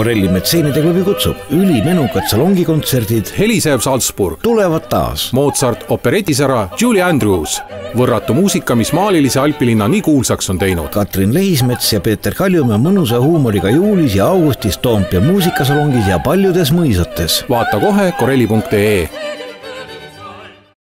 Korelli metseenide klubi kutsub ülimenukad salongikontserdid helisev Salzburg, tulevad taas. Mozart operetisära Julie Andrews, võrratu muusika, mis maalilise alpilinna nii kuulsaks on teinud. Katrin Lehismets ja Peeter Kaljumäe mõnusa huumoriga juulis ja augustis Toompea muusikasalongis ja paljudes mõisates. vaata kohe korelli.ee